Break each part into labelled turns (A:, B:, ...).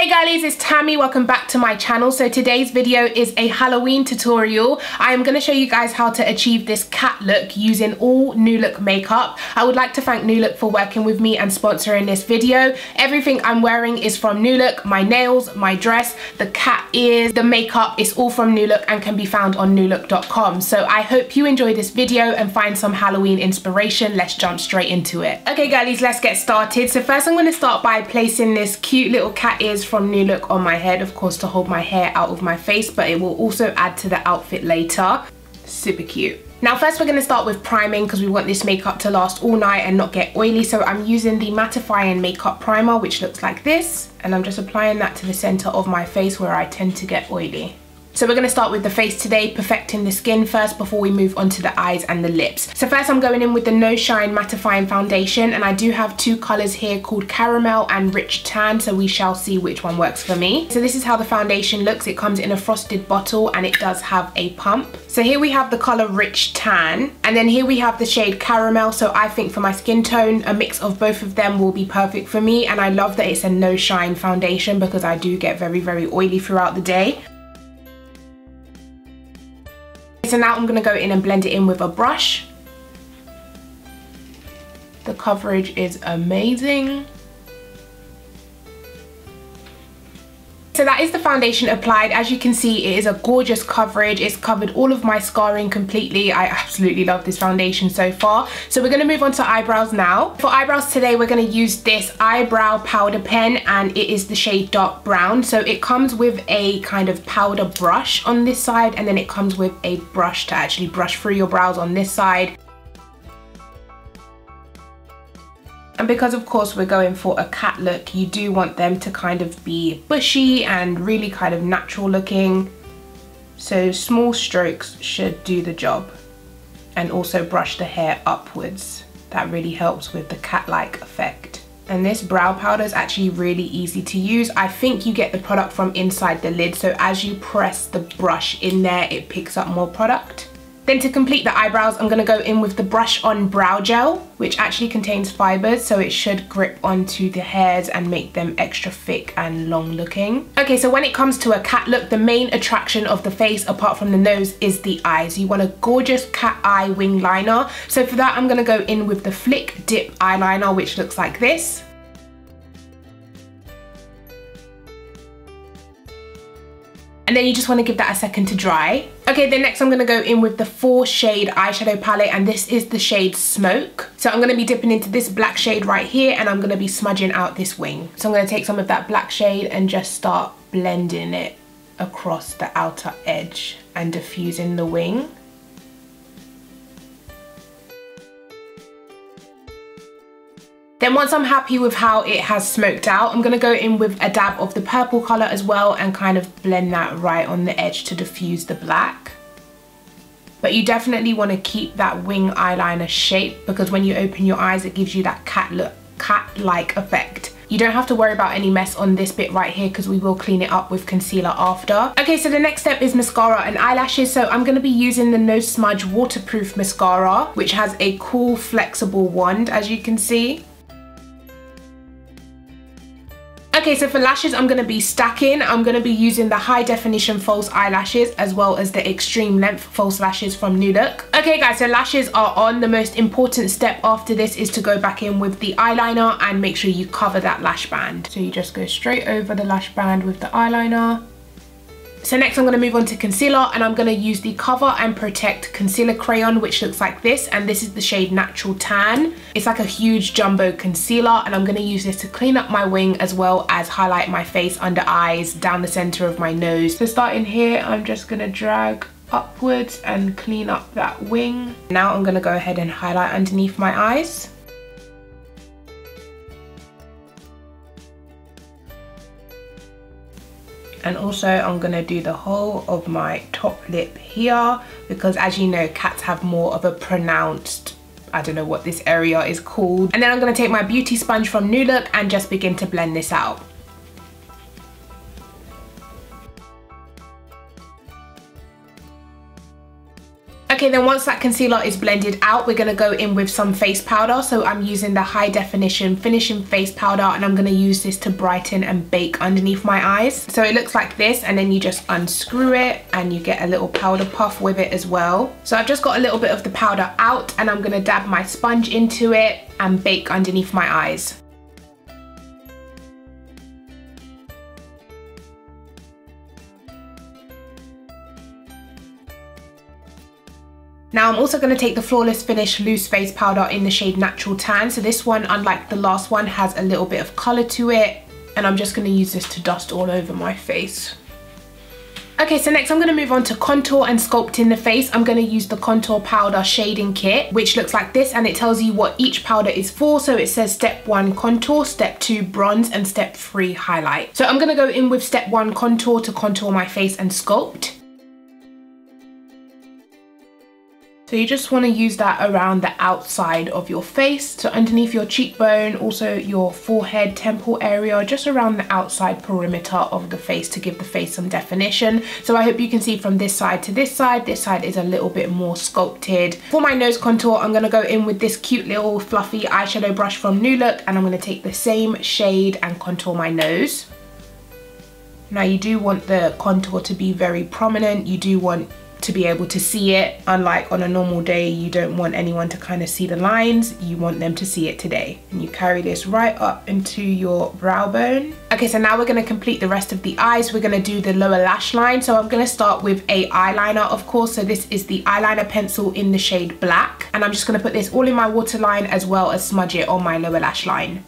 A: Hey girlies, it's Tammi. Welcome back to my channel. So today's video is a Halloween tutorial. I am going to show you guys how to achieve this cat look using all New Look makeup. I would like to thank New Look for working with me and sponsoring this video. Everything I'm wearing is from New Look. My nails, my dress, the cat ears, the makeup, it's all from New Look and can be found on newlook.com. So I hope you enjoy this video and find some Halloween inspiration. Let's jump straight into it. Okay girlies, let's get started. So first I'm going to start by placing this cute little cat ears from New Look on my head, of course, to hold my hair out of my face, but it will also add to the outfit later. Super cute. Now first we're going to start with priming because we want this makeup to last all night and not get oily. So I'm using the mattifying makeup primer which looks like this and I'm just applying that to the center of my face where I tend to get oily. So we're going to start with the face today, perfecting the skin first before we move on to the eyes and the lips. So first I'm going in with the No Shine Mattifying Foundation and I do have two colours here called Caramel and Rich Tan, so we shall see which one works for me. So this is how the foundation looks. It comes in a frosted bottle and it does have a pump. So here we have the colour Rich Tan and then here we have the shade Caramel. So I think for my skin tone, a mix of both of them will be perfect for me and I love that it's a no shine foundation because I do get very, very oily throughout the day. So now I'm gonna go in and blend it in with a brush. The coverage is amazing. So that is the foundation applied. As you can see, it is a gorgeous coverage. It's covered all of my scarring completely. I absolutely love this foundation so far. So we're gonna move on to eyebrows now. For eyebrows today, we're gonna use this eyebrow powder pen and it is the shade dark brown. So it comes with a kind of powder brush on this side and then it comes with a brush to actually brush through your brows on this side. And because of course we're going for a cat look, you do want them to kind of be bushy and really kind of natural looking. So small strokes should do the job. And also brush the hair upwards. That really helps with the cat-like effect. And this brow powder is actually really easy to use. I think you get the product from inside the lid. So as you press the brush in there, it picks up more product. Then to complete the eyebrows, I'm gonna go in with the Brush On Brow Gel, which actually contains fibers, so it should grip onto the hairs and make them extra thick and long looking. Okay, so when it comes to a cat look, the main attraction of the face, apart from the nose, is the eyes. You want a gorgeous cat eye wing liner. So for that, I'm gonna go in with the Flick Dip eyeliner, which looks like this. And then you just want to give that a second to dry. Okay, then next I'm going to go in with the four shade eyeshadow palette and this is the shade Smoke. So I'm going to be dipping into this black shade right here and I'm going to be smudging out this wing. So I'm going to take some of that black shade and just start blending it across the outer edge and diffusing the wing. Then once I'm happy with how it has smoked out, I'm gonna go in with a dab of the purple color as well and kind of blend that right on the edge to diffuse the black. But you definitely wanna keep that wing eyeliner shape because when you open your eyes, it gives you that cat look, cat-like effect. You don't have to worry about any mess on this bit right here because we will clean it up with concealer after. Okay, so the next step is mascara and eyelashes. So I'm going to be using the No Smudge Waterproof Mascara, which has a cool flexible wand, as you can see. Okay, so for lashes, I'm gonna be stacking. I'm gonna be using the high definition false eyelashes as well as the extreme length false lashes from New Look. Okay guys, so lashes are on. The most important step after this is to go back in with the eyeliner and make sure you cover that lash band. So you just go straight over the lash band with the eyeliner so next I'm going to move on to concealer and I'm going to use the Cover and Protect Concealer Crayon which looks like this and this is the shade Natural Tan. It's like a huge jumbo concealer and I'm going to use this to clean up my wing as well as highlight my face, under eyes, down the center of my nose. So starting here I'm just going to drag upwards and clean up that wing. Now I'm going to go ahead and highlight underneath my eyes. And also I'm gonna do the whole of my top lip here because as you know cats have more of a pronounced I don't know what this area is called. And then I'm gonna take my beauty sponge from New Look and just begin to blend this out Okay, then once that concealer is blended out, we're gonna go in with some face powder. So I'm using the high definition finishing face powder and I'm gonna use this to brighten and bake underneath my eyes. So it looks like this and then you just unscrew it and you get a little powder puff with it as well. So I've just got a little bit of the powder out and I'm gonna dab my sponge into it and bake underneath my eyes. Now I'm also going to take the Flawless Finish Loose Face Powder in the shade Natural Tan. So this one, unlike the last one, has a little bit of colour to it. And I'm just going to use this to dust all over my face. Okay, so next I'm going to move on to contour and sculpting the face. I'm going to use the contour powder shading kit, which looks like this, and it tells you what each powder is for. So it says step one contour, step two bronze, and step three highlight. So I'm going to go in with step one contour to contour my face and sculpt. So you just want to use that around the outside of your face. So underneath your cheekbone, also your forehead, temple area, just around the outside perimeter of the face to give the face some definition. So I hope you can see from this side to this side, this side is a little bit more sculpted. For my nose contour, I'm going to go in with this cute little fluffy eyeshadow brush from New Look and I'm going to take the same shade and contour my nose. Now you do want the contour to be very prominent. You do want to be able to see it. Unlike on a normal day, you don't want anyone to kind of see the lines, you want them to see it today. And you carry this right up into your brow bone. Okay, so now we're gonna complete the rest of the eyes. We're gonna do the lower lash line. So I'm gonna start with a eyeliner, of course. So this is the eyeliner pencil in the shade black. And I'm just gonna put this all in my waterline as well as smudge it on my lower lash line.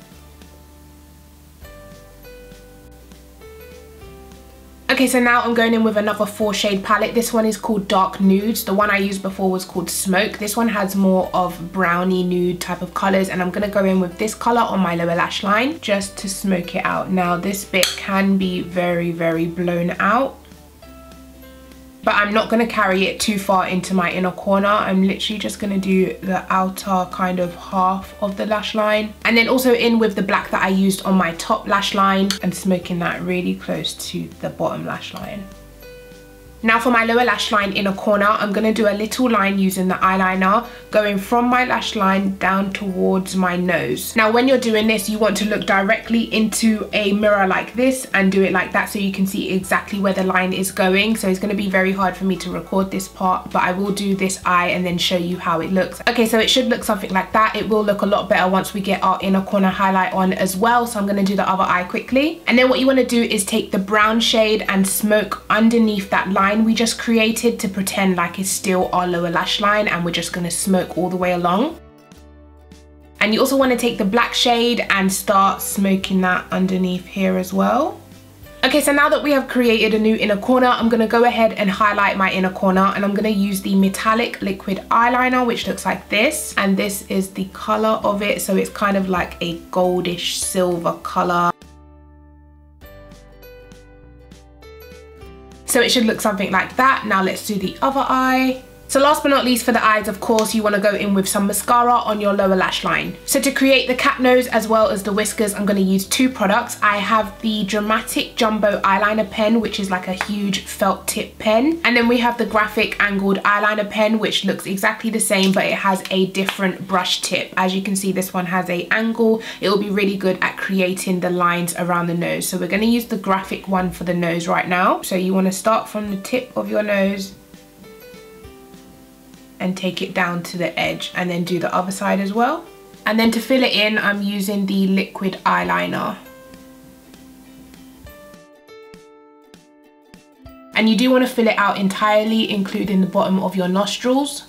A: Okay, so now I'm going in with another four shade palette. This one is called Dark Nudes. The one I used before was called Smoke. This one has more of brownie nude type of colors and I'm gonna go in with this color on my lower lash line just to smoke it out. Now this bit can be very, very blown out but I'm not going to carry it too far into my inner corner. I'm literally just going to do the outer kind of half of the lash line. And then also in with the black that I used on my top lash line and smoking that really close to the bottom lash line. Now for my lower lash line inner corner, I'm going to do a little line using the eyeliner going from my lash line down towards my nose. Now when you're doing this, you want to look directly into a mirror like this and do it like that so you can see exactly where the line is going. So it's going to be very hard for me to record this part, but I will do this eye and then show you how it looks. Okay, so it should look something like that. It will look a lot better once we get our inner corner highlight on as well. So I'm going to do the other eye quickly. And then what you want to do is take the brown shade and smoke underneath that line line we just created to pretend like it's still our lower lash line and we're just to smoke all the way along. And you also want to take the black shade and start smoking that underneath here as well. Okay, so now that we have created a new inner corner, I'm to go ahead and highlight my inner corner and I'm to use the metallic liquid eyeliner, which looks like this. And this is the color of it. So it's kind of like a goldish silver color. So it should look something like that. Now let's do the other eye. So last but not least for the eyes, of course, you want to go in with some mascara on your lower lash line. So to create the cat nose as well as the whiskers, I'm going to use two products. I have the Dramatic Jumbo Eyeliner Pen, which is like a huge felt tip pen. And then we have the Graphic Angled Eyeliner Pen, which looks exactly the same, but it has a different brush tip. As you can see, this one has a angle. It will be really good at creating the lines around the nose. So we're going to use the graphic one for the nose right now. So you want to start from the tip of your nose and take it down to the edge and then do the other side as well. And then to fill it in, I'm using the liquid eyeliner. And you do want to fill it out entirely, including the bottom of your nostrils.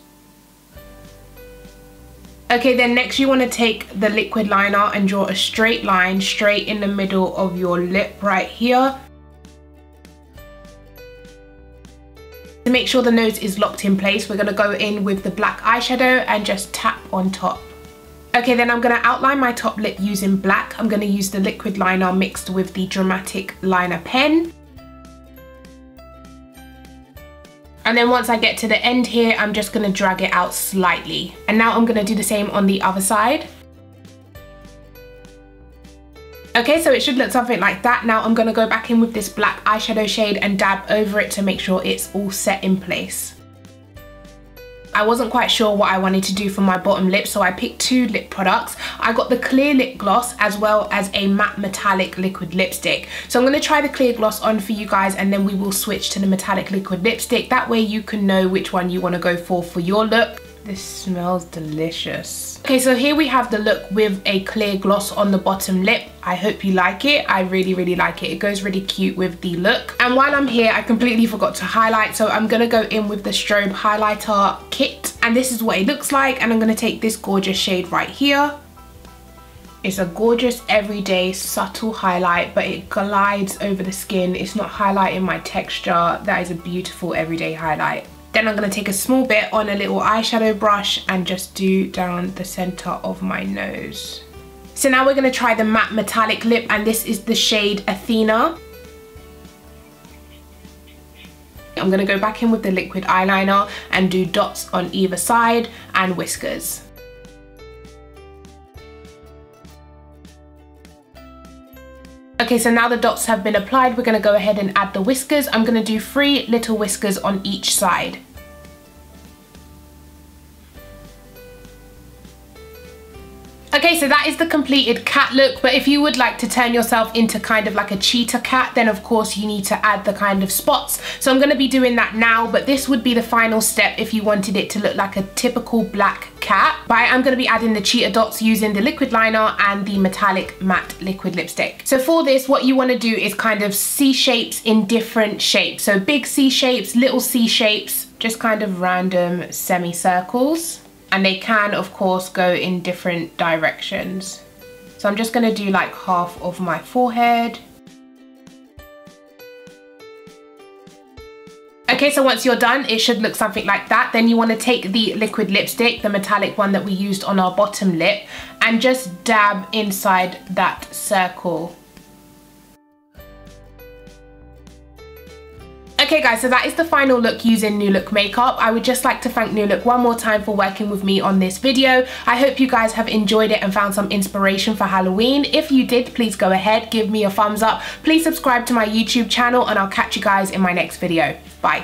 A: Okay, then next you want to take the liquid liner and draw a straight line straight in the middle of your lip right here To make sure the nose is locked in place, we're gonna go in with the black eyeshadow and just tap on top. Okay, then I'm gonna outline my top lip using black. I'm gonna use the liquid liner mixed with the Dramatic Liner Pen. And then once I get to the end here, I'm just gonna drag it out slightly. And now I'm gonna do the same on the other side. Okay, so it should look something like that. Now I'm gonna go back in with this black eyeshadow shade and dab over it to make sure it's all set in place. I wasn't quite sure what I wanted to do for my bottom lip, so I picked two lip products. I got the clear lip gloss as well as a matte metallic liquid lipstick. So I'm gonna try the clear gloss on for you guys and then we will switch to the metallic liquid lipstick. That way you can know which one you wanna go for for your look. This smells delicious. Okay, so here we have the look with a clear gloss on the bottom lip. I hope you like it. I really, really like it. It goes really cute with the look. And while I'm here, I completely forgot to highlight. So I'm gonna go in with the strobe highlighter kit. And this is what it looks like. And I'm gonna take this gorgeous shade right here. It's a gorgeous everyday subtle highlight, but it glides over the skin. It's not highlighting my texture. That is a beautiful everyday highlight. Then I'm going to take a small bit on a little eyeshadow brush and just do down the center of my nose. So now we're going to try the matte metallic lip and this is the shade Athena. I'm going to go back in with the liquid eyeliner and do dots on either side and whiskers. Okay, so now the dots have been applied, we're gonna go ahead and add the whiskers. I'm gonna do three little whiskers on each side. Okay, so that is the completed cat look, but if you would like to turn yourself into kind of like a cheetah cat, then of course you need to add the kind of spots. So I'm gonna be doing that now, but this would be the final step if you wanted it to look like a typical black cat. But I am gonna be adding the cheetah dots using the liquid liner and the metallic matte liquid lipstick. So for this, what you wanna do is kind of C shapes in different shapes. So big C shapes, little C shapes, just kind of random semicircles and they can of course go in different directions. So I'm just gonna do like half of my forehead. Okay, so once you're done, it should look something like that. Then you wanna take the liquid lipstick, the metallic one that we used on our bottom lip, and just dab inside that circle Okay guys, so that is the final look using New Look makeup. I would just like to thank New Look one more time for working with me on this video. I hope you guys have enjoyed it and found some inspiration for Halloween. If you did, please go ahead, give me a thumbs up. Please subscribe to my YouTube channel and I'll catch you guys in my next video. Bye.